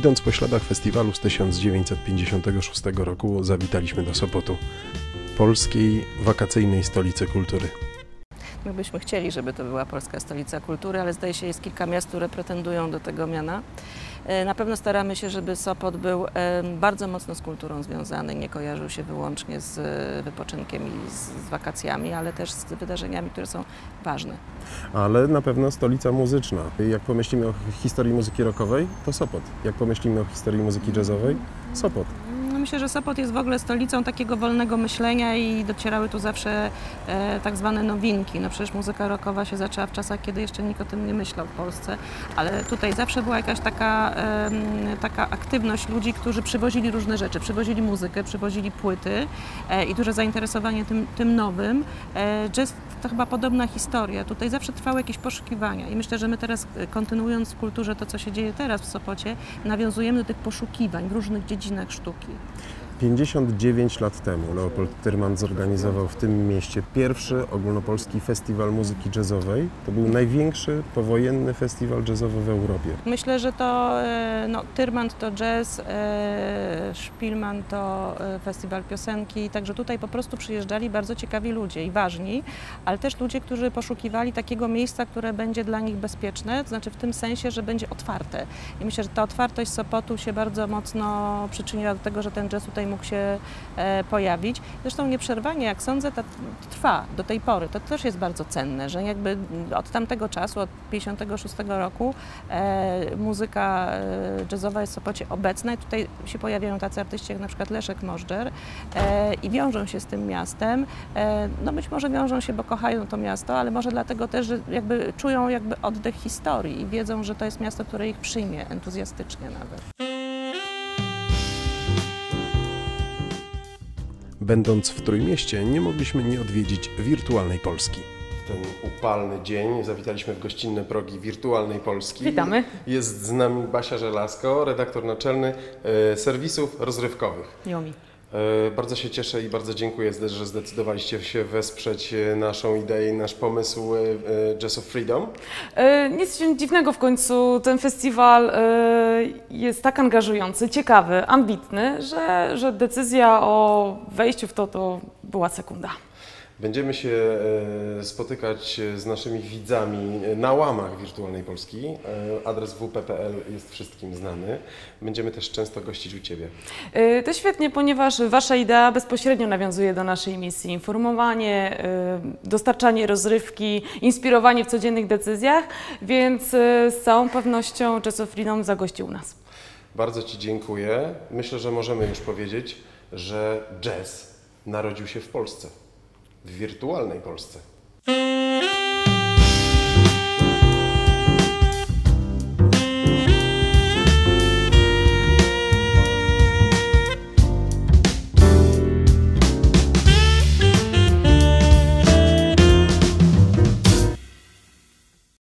Idąc po śladach festiwalu z 1956 roku, zawitaliśmy do Sopotu, polskiej wakacyjnej stolicy kultury. My byśmy chcieli, żeby to była polska stolica kultury, ale zdaje się, jest kilka miast, które pretendują do tego miana. E, Na pewno staramy się, żeby Sopot był e, bardzo mocno z kulturą związany, nie kojarzył się wyłącznie z e, wypoczynkiem i z, wakacjami, ale też z wydarzeniami, które są ważne. Ale na pewno stolica muzyczna. Jak pomyślimy o historii muzyki rockowej, to Sopot. Jak pomyślimy o historii muzyki jazzowej, Sopot. Myślę, że Sopot jest w ogóle stolicą takiego wolnego myślenia i docierały tu zawsze e, tak zwane nowinki. No przecież muzyka rockowa się zaczęła w czasach, kiedy jeszcze nikt o tym nie myślał w Polsce, ale tutaj zawsze była jakaś taka, em, taka aktywność ludzi, którzy przywozili różne rzeczy. Przywozili muzykę, przywozili płyty e, i duże zainteresowanie tym, tym nowym. E, jazz to chyba podobna historia. Tutaj zawsze trwały jakieś poszukiwania i myślę, że my teraz e, kontynuując w kulturze to, co się dzieje teraz w Sopocie, nawiązujemy do tych poszukiwań w różnych dziedzinach sztuki. 59 lat temu Leopold Tyrman zorganizował w tym mieście pierwszy ogólnopolski festiwal muzyki jazzowej. To był największy powojenny festiwal jazzowy w Europie. Myślę, że to e, no, Tyrmand to jazz, e, Szpilman to e, festiwal piosenki, także tutaj po prostu przyjeżdżali bardzo ciekawi ludzie i ważni, ale też ludzie, którzy poszukiwali takiego miejsca, które będzie dla nich bezpieczne, to znaczy w tym sensie, że będzie otwarte. I myślę, że ta otwartość Sopotu się bardzo mocno przyczyniła do tego, że ten jazz tutaj mógł się e, pojawić. Zresztą nieprzerwanie, jak sądzę, to trwa do tej pory. To też jest bardzo cenne, że jakby od tamtego czasu, od 56 roku e, muzyka e, jazzowa jest w Sopocie obecna i tutaj się pojawiają tacy artyści jak na przykład Leszek Możdżer i wiążą się z tym miastem. No być może wiążą się, bo kochają to miasto, ale może dlatego też, że jakby czują jakby oddech historii i wiedzą, że to jest miasto, które ich przyjmie entuzjastycznie nawet. Będąc w Trójmieście, nie mogliśmy nie odwiedzić wirtualnej Polski. W ten upalny dzień zawitaliśmy w gościnne progi wirtualnej Polski. Witamy. Jest z nami Basia Żelazko, redaktor naczelny e, serwisów rozrywkowych. Miło mi. E, Bardzo się cieszę i bardzo dziękuję, że zdecydowaliście się wesprzeć e, naszą ideę i nasz pomysł e, Jazz of Freedom. Nic się dziwnego w końcu. Ten festiwal jest tak angażujący, ciekawy, ambitny, że, że decyzja o wejściu w to to była sekunda. Będziemy się e, spotykać z naszymi widzami na łamach Wirtualnej Polski. E, Adres wp.pl jest wszystkim znany. Będziemy też często gościć u Ciebie. E, To świetnie, ponieważ Wasza idea bezpośrednio nawiązuje do naszej misji. Informowanie, dostarczanie rozrywki, inspirowanie w codziennych decyzjach, więc z całą pewnością of Freedom zagości u nas. Bardzo Ci dziękuję. Myślę, że możemy już powiedzieć, że jazz narodził się w Polsce. W wirtualnej Polsce.